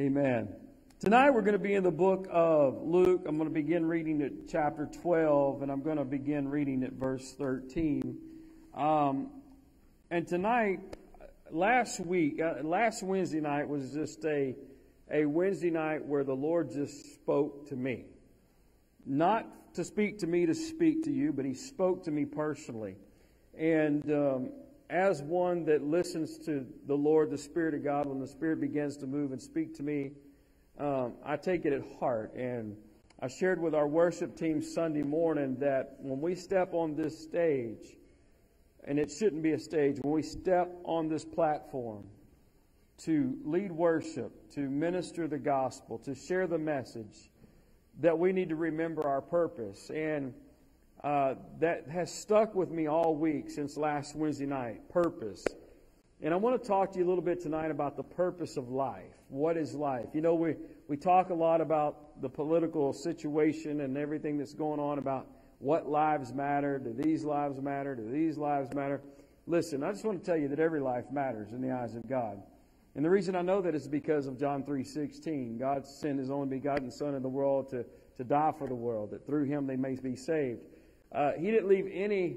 Amen. Tonight we're going to be in the book of Luke. I'm going to begin reading at chapter 12, and I'm going to begin reading at verse 13. Um, and tonight, last week, uh, last Wednesday night was just a, a Wednesday night where the Lord just spoke to me. Not to speak to me to speak to you, but He spoke to me personally. And um, as one that listens to the Lord, the Spirit of God, when the Spirit begins to move and speak to me, um, I take it at heart. And I shared with our worship team Sunday morning that when we step on this stage, and it shouldn't be a stage, when we step on this platform to lead worship, to minister the gospel, to share the message, that we need to remember our purpose. And uh, that has stuck with me all week since last Wednesday night purpose. And I want to talk to you a little bit tonight about the purpose of life. What is life? You know, we, we talk a lot about the political situation and everything that's going on about what lives matter. Do these lives matter? Do these lives matter? Listen, I just want to tell you that every life matters in the eyes of God. And the reason I know that is because of John 3.16. God sent His only begotten Son in the world to, to die for the world, that through Him they may be saved. Uh, he didn't leave any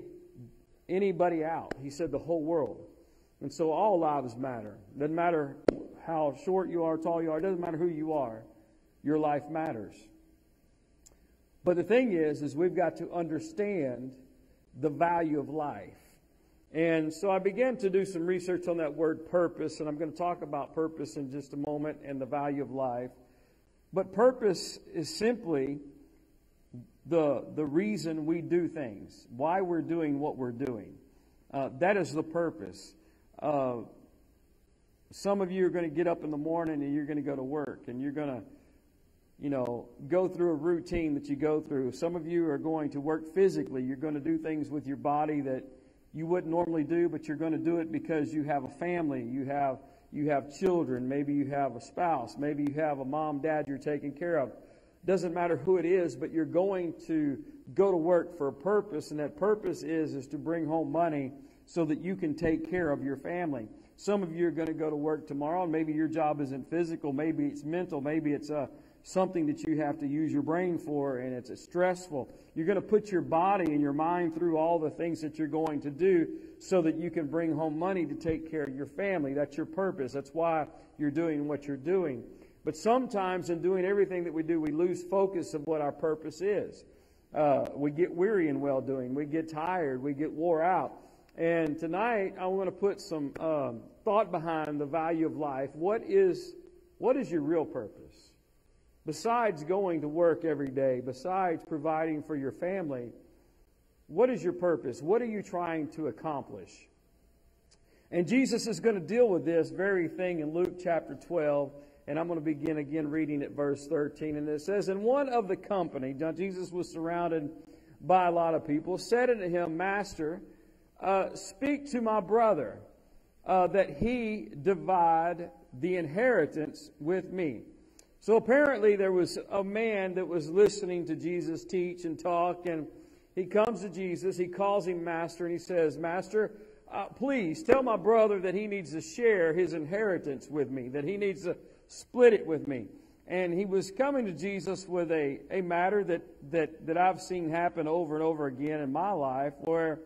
anybody out. He said the whole world. And so all lives matter. Doesn't matter how short you are, tall you are, doesn't matter who you are. Your life matters. But the thing is, is we've got to understand the value of life. And so I began to do some research on that word purpose, and I'm going to talk about purpose in just a moment and the value of life. But purpose is simply the, the reason we do things, why we're doing what we're doing. Uh, that is the purpose. Uh, some of you are going to get up in the morning and you're going to go to work and you're going to, you know, go through a routine that you go through. Some of you are going to work physically. You're going to do things with your body that you wouldn't normally do, but you're going to do it because you have a family, you have you have children, maybe you have a spouse, maybe you have a mom, dad you're taking care of doesn't matter who it is, but you're going to go to work for a purpose, and that purpose is is to bring home money so that you can take care of your family. Some of you are going to go to work tomorrow, and maybe your job isn't physical, maybe it's mental, maybe it's uh, something that you have to use your brain for, and it's stressful. You're going to put your body and your mind through all the things that you're going to do so that you can bring home money to take care of your family. That's your purpose. That's why you're doing what you're doing. But sometimes in doing everything that we do, we lose focus of what our purpose is. Uh, we get weary in well doing. We get tired. We get wore out. And tonight, I want to put some um, thought behind the value of life. What is, what is your real purpose? Besides going to work every day, besides providing for your family, what is your purpose? What are you trying to accomplish? And Jesus is going to deal with this very thing in Luke chapter 12 and I'm going to begin again reading at verse 13. And it says, And one of the company, Jesus was surrounded by a lot of people, said unto him, Master, uh, speak to my brother uh, that he divide the inheritance with me. So apparently there was a man that was listening to Jesus teach and talk, and he comes to Jesus, he calls him Master, and he says, Master, uh, please tell my brother that he needs to share his inheritance with me, that he needs to split it with me. And he was coming to Jesus with a, a matter that, that, that I've seen happen over and over again in my life where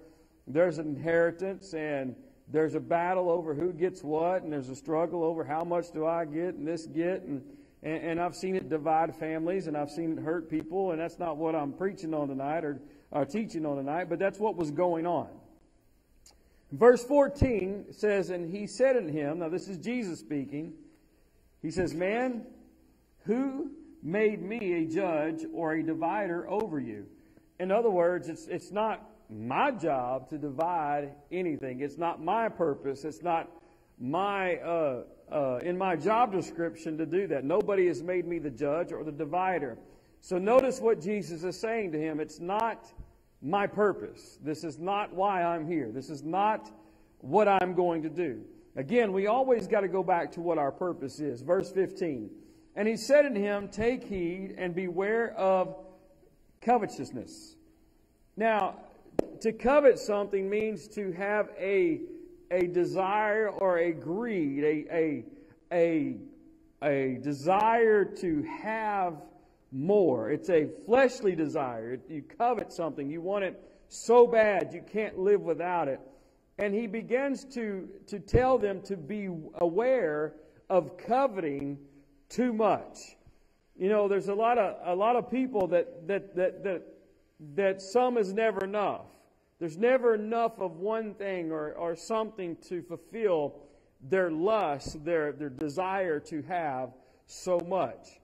there's an inheritance and there's a battle over who gets what and there's a struggle over how much do I get and this get and, and, and I've seen it divide families and I've seen it hurt people and that's not what I'm preaching on tonight or, or teaching on tonight, but that's what was going on. Verse 14 says, And he said unto him, now this is Jesus speaking, he says, Man, who made me a judge or a divider over you? In other words, it's, it's not my job to divide anything. It's not my purpose. It's not my, uh, uh, in my job description to do that. Nobody has made me the judge or the divider. So notice what Jesus is saying to him. It's not my purpose. This is not why I'm here. This is not what I'm going to do. Again, we always got to go back to what our purpose is. Verse 15. And he said unto him, Take heed and beware of covetousness. Now, to covet something means to have a, a desire or a greed, a, a, a a desire to have more. It's a fleshly desire. You covet something. You want it so bad you can't live without it. And he begins to, to tell them to be aware of coveting too much. You know, there's a lot of, a lot of people that, that, that, that, that some is never enough. There's never enough of one thing or, or something to fulfill their lust, their, their desire to have so much.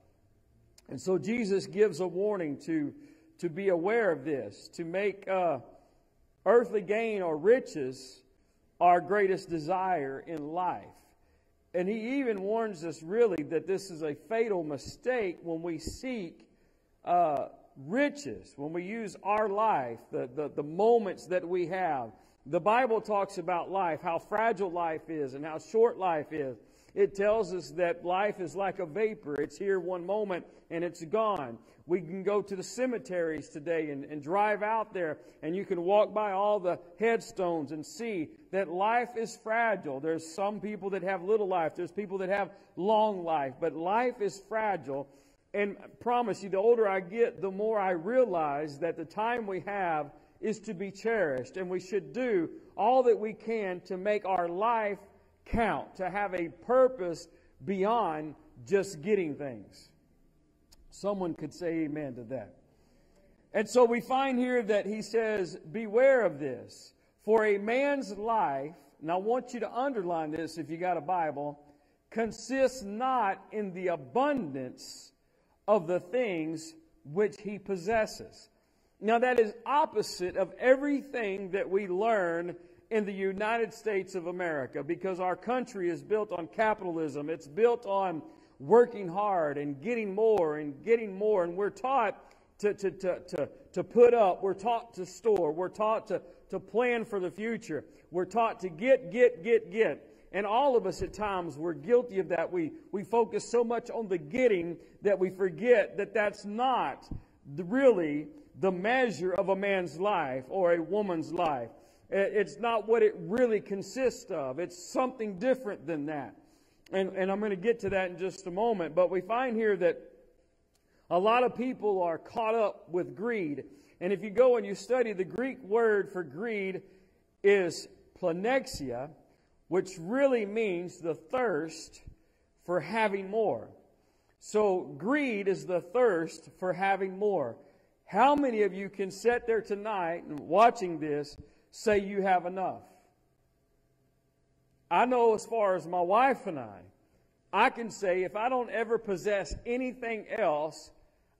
And so Jesus gives a warning to, to be aware of this, to make uh, earthly gain or riches our greatest desire in life. And he even warns us really that this is a fatal mistake when we seek uh, riches, when we use our life, the, the, the moments that we have. The Bible talks about life, how fragile life is and how short life is. It tells us that life is like a vapor. It's here one moment and it's gone. We can go to the cemeteries today and, and drive out there and you can walk by all the headstones and see that life is fragile. There's some people that have little life. There's people that have long life, but life is fragile. And I promise you, the older I get, the more I realize that the time we have is to be cherished and we should do all that we can to make our life count, to have a purpose beyond just getting things. Someone could say amen to that. And so we find here that he says, Beware of this. For a man's life, and I want you to underline this if you got a Bible, consists not in the abundance of the things which he possesses. Now, that is opposite of everything that we learn in the United States of America because our country is built on capitalism. It's built on working hard and getting more and getting more. And we're taught to, to, to, to, to put up, we're taught to store, we're taught to, to plan for the future, we're taught to get, get, get, get. And all of us at times we're guilty of that. We, we focus so much on the getting that we forget that that's not really the measure of a man's life or a woman's life. It's not what it really consists of. It's something different than that. And, and I'm going to get to that in just a moment. But we find here that a lot of people are caught up with greed. And if you go and you study the Greek word for greed is pleonexia, which really means the thirst for having more. So greed is the thirst for having more. How many of you can sit there tonight and watching this say you have enough? I know as far as my wife and I, I can say if I don't ever possess anything else,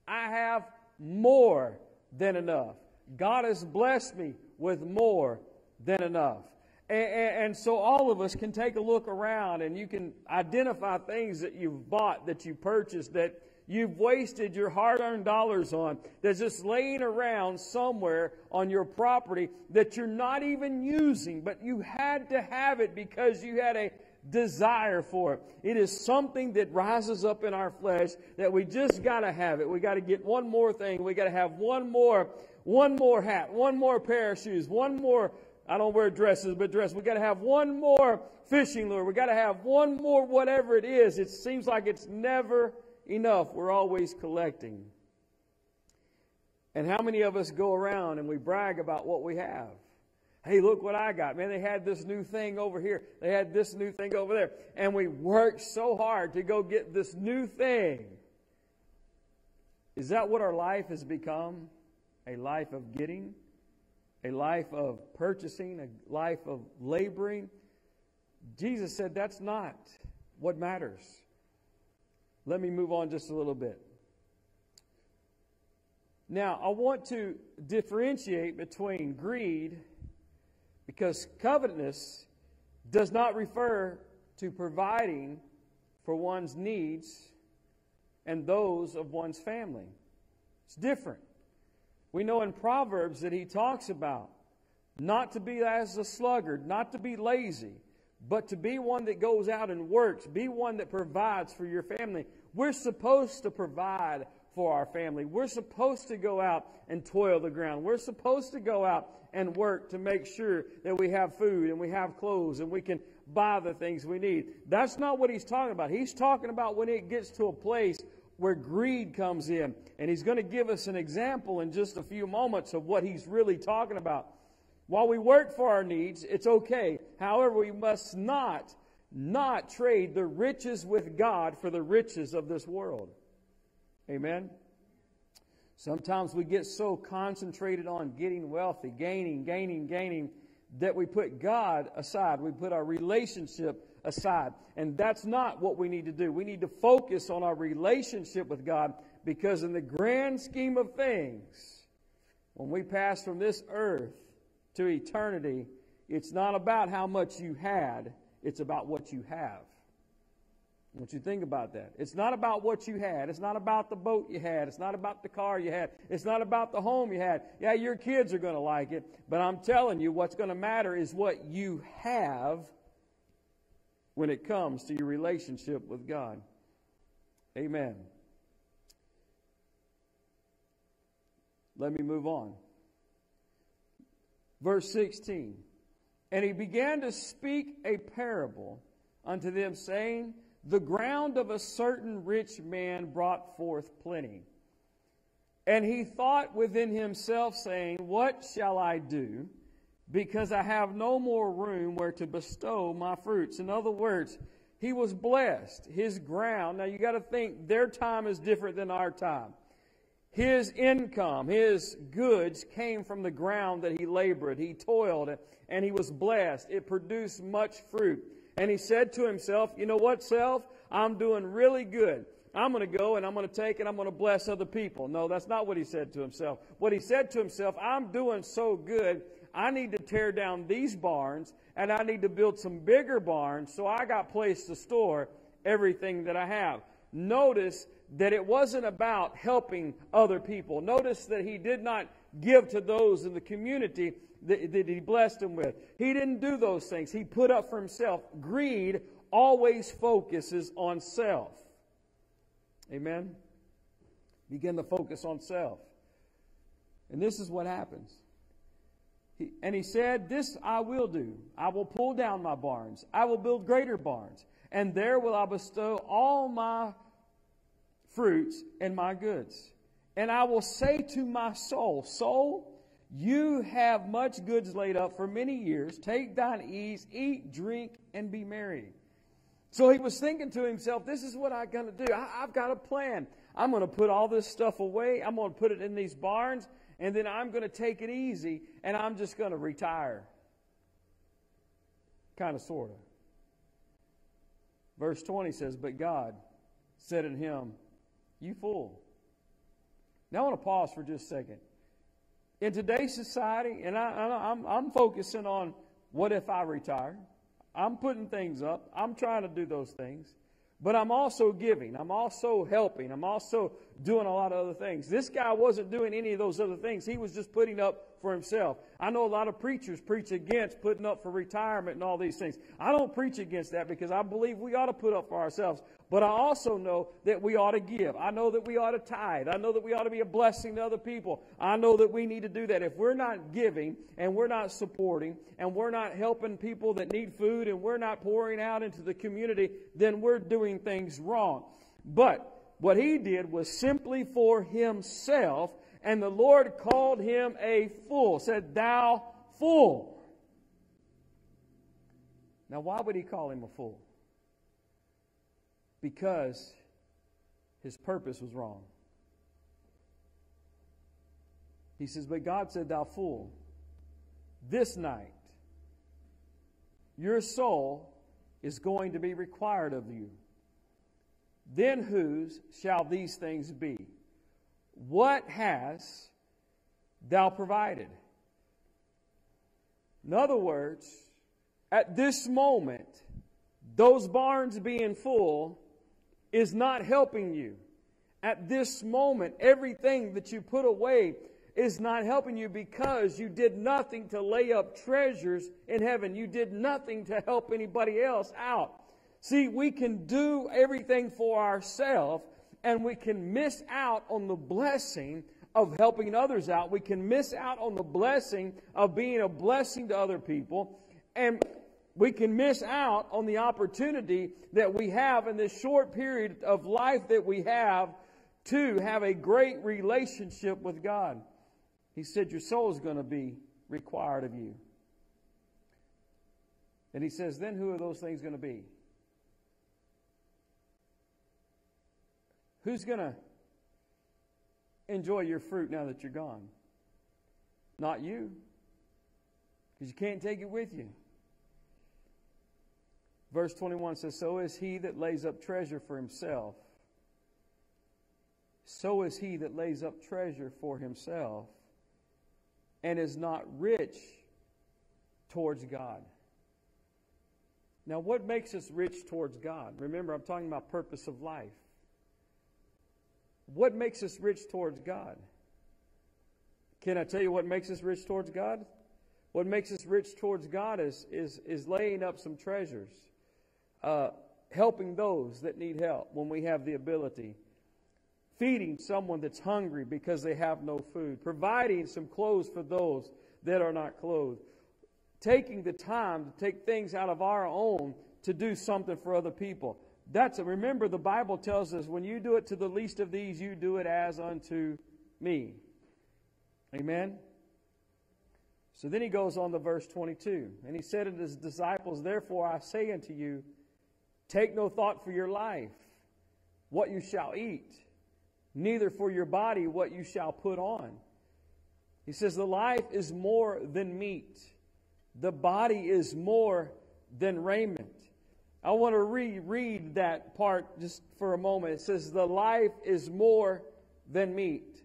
I have more than enough. God has blessed me with more than enough. And, and, and, so all of us can take a look around and you can identify things that you've bought, that you purchased, that you've wasted your hard earned dollars on, that's just laying around somewhere on your property that you're not even using, but you had to have it because you had a desire for it. It is something that rises up in our flesh that we just got to have it. We got to get one more thing. We got to have one more, one more hat, one more pair of shoes, one more. I don't wear dresses, but dress. We got to have one more fishing lure. We got to have one more whatever it is. It seems like it's never enough. We're always collecting. And how many of us go around and we brag about what we have? Hey, look what I got. Man, they had this new thing over here. They had this new thing over there. And we worked so hard to go get this new thing. Is that what our life has become? A life of getting? A life of purchasing? A life of laboring? Jesus said that's not what matters. Let me move on just a little bit. Now, I want to differentiate between greed because covetousness does not refer to providing for one's needs and those of one's family. It's different. We know in Proverbs that he talks about not to be as a sluggard, not to be lazy, but to be one that goes out and works, be one that provides for your family. We're supposed to provide for our family. We're supposed to go out and toil the ground. We're supposed to go out and work to make sure that we have food and we have clothes and we can buy the things we need. That's not what he's talking about. He's talking about when it gets to a place where greed comes in. And he's going to give us an example in just a few moments of what he's really talking about. While we work for our needs, it's okay. However, we must not, not trade the riches with God for the riches of this world. Amen. Sometimes we get so concentrated on getting wealthy, gaining, gaining, gaining, that we put God aside. We put our relationship aside. And that's not what we need to do. We need to focus on our relationship with God because, in the grand scheme of things, when we pass from this earth to eternity, it's not about how much you had, it's about what you have. I want you to think about that. It's not about what you had. It's not about the boat you had. It's not about the car you had. It's not about the home you had. Yeah, your kids are going to like it, but I'm telling you, what's going to matter is what you have when it comes to your relationship with God. Amen. Let me move on. Verse 16. And he began to speak a parable unto them, saying, the ground of a certain rich man brought forth plenty. And he thought within himself, saying, What shall I do? Because I have no more room where to bestow my fruits. In other words, he was blessed. His ground, now you got to think their time is different than our time. His income, his goods came from the ground that he labored. He toiled and he was blessed. It produced much fruit. And he said to himself, You know what, self? I'm doing really good. I'm going to go and I'm going to take and I'm going to bless other people. No, that's not what he said to himself. What he said to himself, I'm doing so good, I need to tear down these barns and I need to build some bigger barns so I got place to store everything that I have. Notice that it wasn't about helping other people. Notice that he did not give to those in the community that, that he blessed them with. He didn't do those things. He put up for himself. Greed always focuses on self. Amen? Begin to focus on self. And this is what happens. He, and he said, This I will do. I will pull down my barns. I will build greater barns. And there will I bestow all my fruits and my goods. And I will say to my soul, Soul, you have much goods laid up for many years. Take thine ease, eat, drink, and be merry. So he was thinking to himself, this is what I'm going to do. I, have got a plan. I'm going to put all this stuff away. I'm going to put it in these barns, and then I'm going to take it easy, and I'm just going to retire. Kind of, sort of. Verse 20 says, But God said in him, You fool. Now I want to pause for just a second in today's society, and I, am I'm, I'm focusing on what if I retire? I'm putting things up. I'm trying to do those things. But I'm also giving. I'm also helping. I'm also doing a lot of other things. This guy wasn't doing any of those other things. He was just putting up for himself. I know a lot of preachers preach against putting up for retirement and all these things. I don't preach against that because I believe we ought to put up for ourselves. But I also know that we ought to give. I know that we ought to tithe. I know that we ought to be a blessing to other people. I know that we need to do that. If we're not giving and we're not supporting and we're not helping people that need food and we're not pouring out into the community, then we're doing things wrong. But what he did was simply for himself, and the Lord called him a fool, said, Thou fool. Now, why would he call him a fool? Because his purpose was wrong. He says, But God said, Thou fool, this night your soul is going to be required of you. Then whose shall these things be? What has thou provided? In other words, at this moment, those barns being full is not helping you. At this moment, everything that you put away is not helping you because you did nothing to lay up treasures in heaven. You did nothing to help anybody else out. See, we can do everything for ourselves and we can miss out on the blessing of helping others out. We can miss out on the blessing of being a blessing to other people. And we can miss out on the opportunity that we have in this short period of life that we have to have a great relationship with God. He said, Your soul is going to be required of you. And he says, Then who are those things going to be? Who's going to enjoy your fruit now that you're gone? Not you, because you can't take it with you. Verse 21 says, So is he that lays up treasure for himself. So is he that lays up treasure for himself and is not rich towards God. Now, what makes us rich towards God? Remember, I'm talking about purpose of life. What makes us rich towards God? Can I tell you what makes us rich towards God? What makes us rich towards God is, is, is laying up some treasures, uh, helping those that need help when we have the ability, feeding someone that's hungry because they have no food, providing some clothes for those that are not clothed, taking the time to take things out of our own to do something for other people. That's a, remember the Bible tells us when you do it to the least of these, you do it as unto me. Amen. So then he goes on to verse 22. And he said unto his disciples, Therefore I say unto you, take no thought for your life, what you shall eat, neither for your body what you shall put on. He says, The life is more than meat, the body is more than raiment. I want to reread that part just for a moment. It says, The life is more than meat.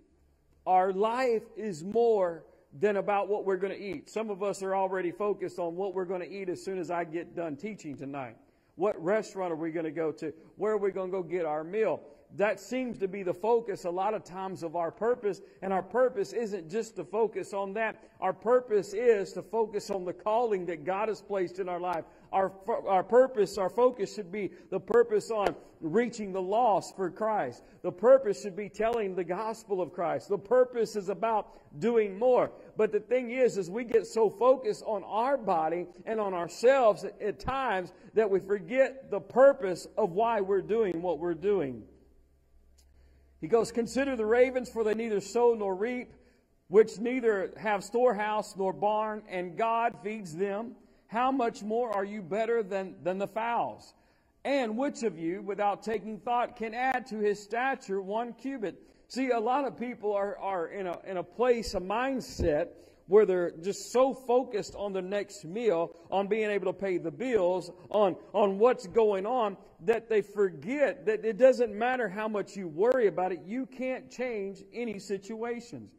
Our life is more than about what we're going to eat. Some of us are already focused on what we're going to eat as soon as I get done teaching tonight. What restaurant are we going to go to? Where are we going to go get our meal? that seems to be the focus a lot of times of our purpose. And our purpose isn't just to focus on that. Our purpose is to focus on the calling that God has placed in our life. Our, our purpose, our focus should be the purpose on reaching the lost for Christ. The purpose should be telling the gospel of Christ. The purpose is about doing more. But the thing is, is we get so focused on our body and on ourselves at, at times that we forget the purpose of why we're doing what we're doing. He goes, Consider the ravens, for they neither sow nor reap, which neither have storehouse nor barn, and God feeds them. How much more are you better than, than the fowls? And which of you, without taking thought, can add to his stature one cubit? See, a lot of people are, are in, a, in a place, a mindset, where they're just so focused on the next meal, on being able to pay the bills, on, on what's going on, that they forget that it doesn't matter how much you worry about it, you can't change any situations.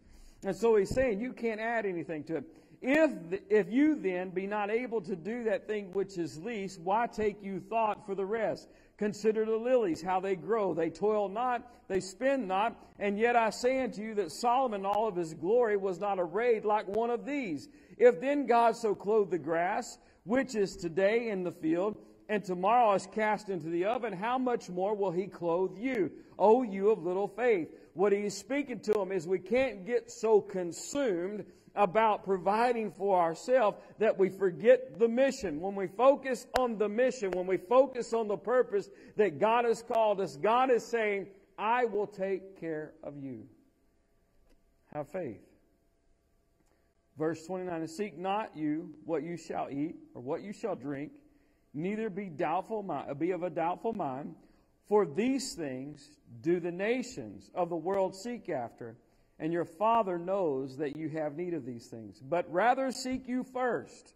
And so he's saying you can't add anything to it. If, if you then be not able to do that thing which is least, why take you thought for the rest? Consider the lilies, how they grow. They toil not, they spin not. And yet I say unto you that Solomon, all of his glory, was not arrayed like one of these. If then God so clothed the grass, which is today in the field, and tomorrow is cast into the oven, how much more will he clothe you? O you of little faith. What he's speaking to them is we can't get so consumed about providing for ourselves that we forget the mission. When we focus on the mission, when we focus on the purpose that God has called us, God is saying, I will take care of you. Have faith. Verse 29 Seek not you what you shall eat or what you shall drink, neither be doubtful be of a doubtful mind, for these things do the nations of the world seek after and your Father knows that you have need of these things. But rather seek you first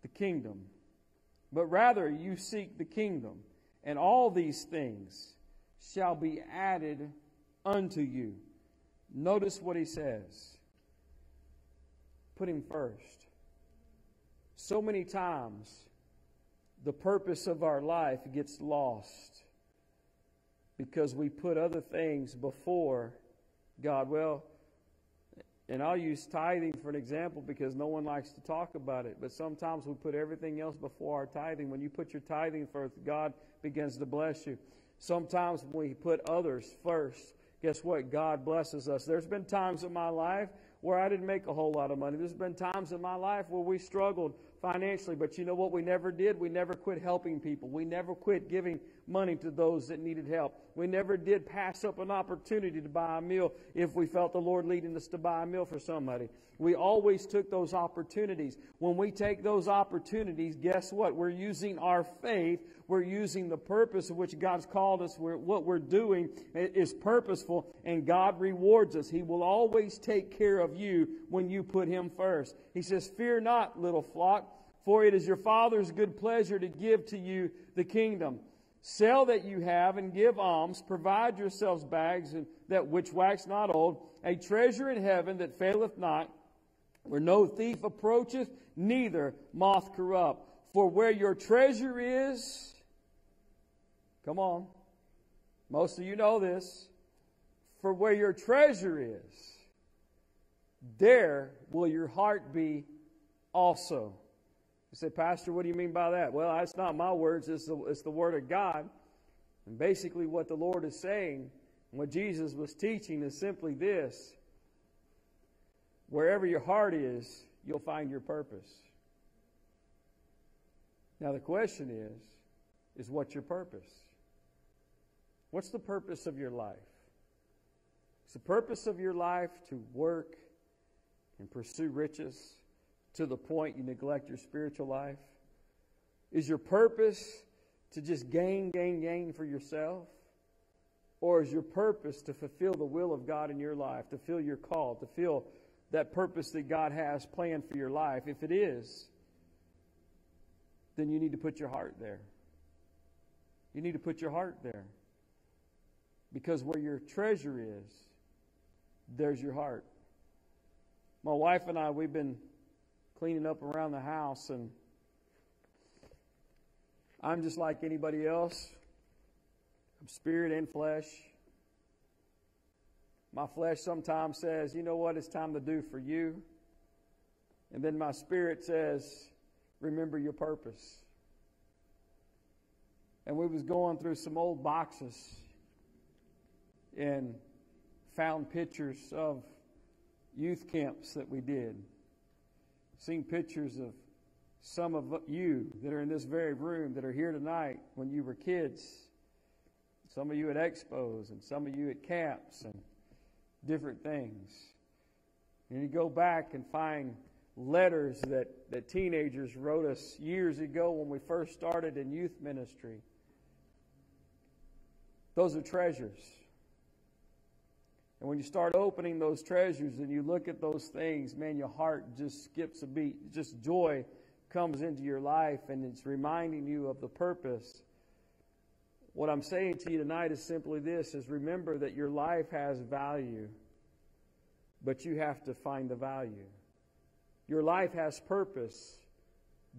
the kingdom. But rather you seek the kingdom, and all these things shall be added unto you. Notice what he says. Put him first. So many times, the purpose of our life gets lost because we put other things before God. Well, and I'll use tithing for an example because no one likes to talk about it. But sometimes we put everything else before our tithing. When you put your tithing first, God begins to bless you. Sometimes we put others first, guess what? God blesses us. There's been times in my life where I didn't make a whole lot of money. There's been times in my life where we struggled financially, but you know what we never did? We never quit helping people. We never quit giving money to those that needed help. We never did pass up an opportunity to buy a meal if we felt the Lord leading us to buy a meal for somebody. We always took those opportunities. When we take those opportunities, guess what? We're using our faith. We're using the purpose of which God's called us. We're, what we're doing is purposeful, and God rewards us. He will always take care of you when you put Him first. He says, Fear not, little flock, for it is your Father's good pleasure to give to you the kingdom. Sell that you have and give alms. Provide yourselves bags and that which wax not old, a treasure in heaven that faileth not, where no thief approacheth, neither moth corrupt. For where your treasure is, come on, most of you know this. For where your treasure is, there will your heart be also. You say, Pastor, what do you mean by that? Well, that's not my words, it's the, it's the Word of God. And basically, what the Lord is saying, what Jesus was teaching, is simply this wherever your heart is, you'll find your purpose. Now, the question is, is what's your purpose? What's the purpose of your life? Is the purpose of your life to work and pursue riches to the point you neglect your spiritual life? Is your purpose to just gain, gain, gain for yourself? Or is your purpose to fulfill the will of God in your life, to feel your call, to feel that purpose that God has planned for your life? If it is, then you need to put your heart there. You need to put your heart there. Because where your treasure is, there's your heart. My wife and I, we've been cleaning up around the house, and I'm just like anybody else. I'm spirit and flesh. My flesh sometimes says, you know what, it's time to do for you. And then my spirit says, remember your purpose. And we was going through some old boxes and found pictures of youth camps that we did. Seen pictures of some of you that are in this very room that are here tonight when you were kids. Some of you at expos and some of you at camps and different things. And you go back and find letters that, that teenagers wrote us years ago when we first started in youth ministry. Those are treasures. And when you start opening those treasures and you look at those things, man, your heart just skips a beat. Just joy comes into your life and it's reminding you of the purpose. What I'm saying to you tonight is simply this is remember that your life has value, but you have to find the value. Your life has purpose,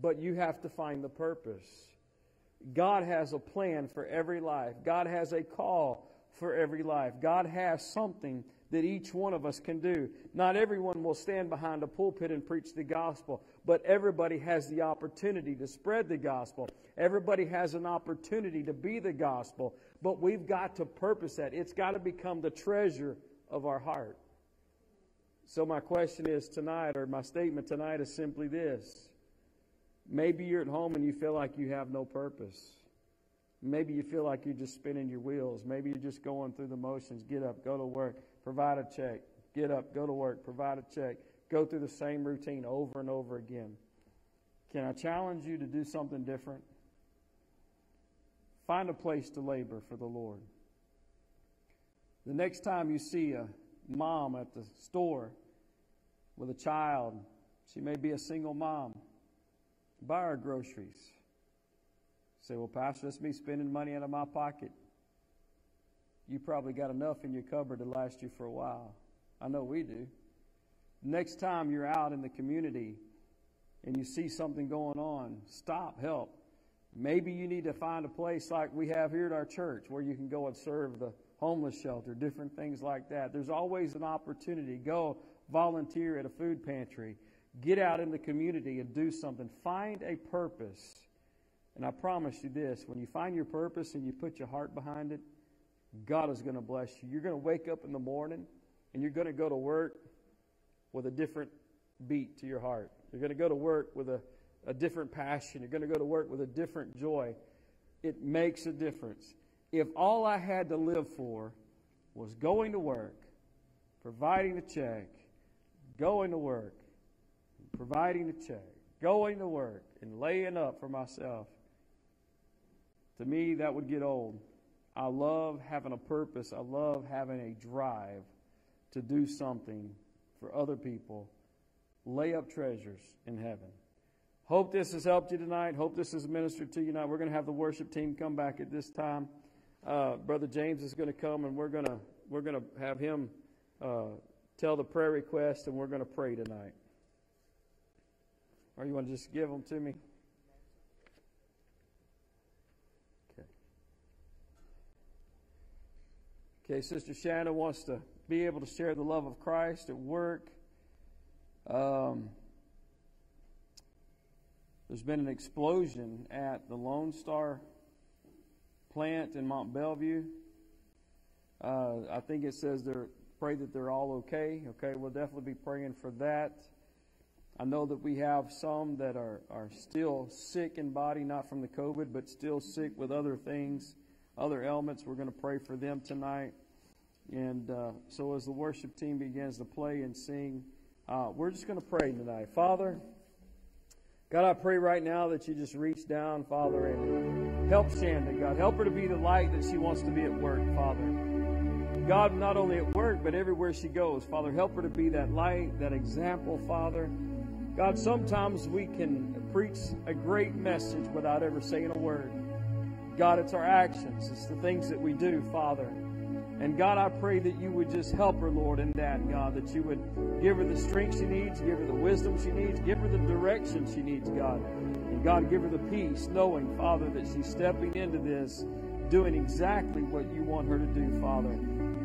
but you have to find the purpose. God has a plan for every life. God has a call for every life. God has something that each one of us can do. Not everyone will stand behind a pulpit and preach the gospel, but everybody has the opportunity to spread the gospel. Everybody has an opportunity to be the gospel, but we've got to purpose that. It's got to become the treasure of our heart. So, my question is tonight, or my statement tonight is simply this. Maybe you're at home and you feel like you have no purpose. Maybe you feel like you're just spinning your wheels. Maybe you're just going through the motions. Get up, go to work, provide a check. Get up, go to work, provide a check. Go through the same routine over and over again. Can I challenge you to do something different? Find a place to labor for the Lord. The next time you see a mom at the store with a child, she may be a single mom, buy her groceries Say, well, Pastor, that's me spending money out of my pocket. You probably got enough in your cupboard to last you for a while. I know we do. Next time you're out in the community and you see something going on, stop, help. Maybe you need to find a place like we have here at our church where you can go and serve the homeless shelter, different things like that. There's always an opportunity. Go volunteer at a food pantry. Get out in the community and do something. Find a purpose and I promise you this when you find your purpose and you put your heart behind it, God is going to bless you. You're going to wake up in the morning and you're going to go to work with a different beat to your heart. You're going to go to work with a, a different passion. You're going to go to work with a different joy. It makes a difference. If all I had to live for was going to work, providing a check, going to work, providing a check, going to work, and laying up for myself, to me, that would get old. I love having a purpose. I love having a drive to do something for other people. Lay up treasures in heaven. Hope this has helped you tonight. Hope this has ministered to you tonight. We're going to have the worship team come back at this time. Uh, Brother James is going to come, and we're going to we're going to have him uh, tell the prayer request, and we're going to pray tonight. Or you want to just give them to me? Okay, Sister Shanna wants to be able to share the love of Christ at work. Um, there's been an explosion at the Lone Star plant in Mont Belvieu. Uh, I think it says they're pray that they're all okay. Okay, we'll definitely be praying for that. I know that we have some that are, are still sick in body, not from the COVID, but still sick with other things, other ailments. We're going to pray for them tonight. And uh, so as the worship team begins to play and sing, uh, we're just going to pray tonight. Father, God, I pray right now that you just reach down, Father, and help Shannon, God. Help her to be the light that she wants to be at work, Father. God, not only at work, but everywhere she goes. Father, help her to be that light, that example, Father. God, sometimes we can preach a great message without ever saying a word. God, it's our actions, it's the things that we do, Father. And God, I pray that you would just help her, Lord, in that, God, that you would give her the strength she needs, give her the wisdom she needs, give her the direction she needs, God. And God, give her the peace, knowing, Father, that she's stepping into this, doing exactly what you want her to do, Father.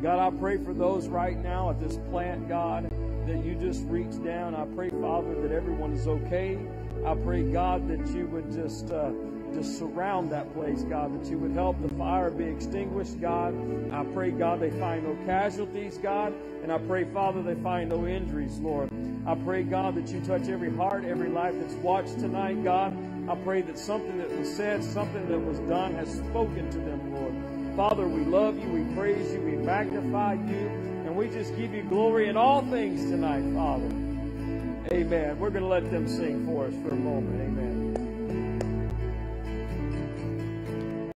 God, I pray for those right now at this plant, God, that you just reach down. I pray, Father, that everyone is okay. I pray, God, that you would just. Uh, to surround that place, God, that you would help the fire be extinguished, God. I pray, God, they find no casualties, God, and I pray, Father, they find no injuries, Lord. I pray, God, that you touch every heart, every life that's watched tonight, God. I pray that something that was said, something that was done has spoken to them, Lord. Father, we love you, we praise you, we magnify you, and we just give you glory in all things tonight, Father. Amen. We're going to let them sing for us for a moment. Amen.